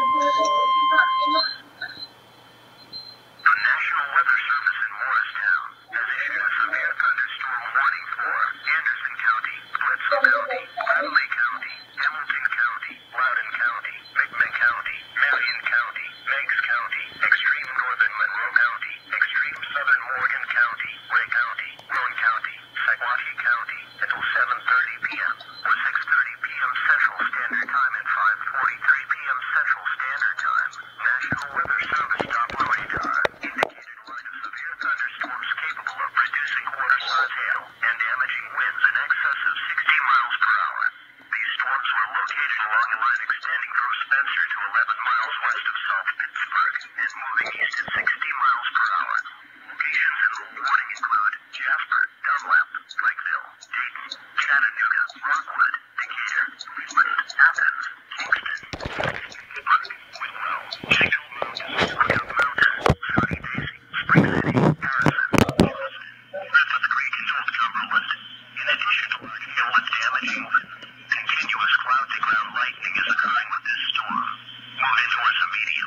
我不能说，我听到了什么。located along a line extending from Spencer to 11 miles west of South Pittsburg moving east at 60 miles per hour. Locations in the warning include Jasper, Dunlap, Lakeville, Dayton, Chattanooga, Rockwood, Decatur, source of.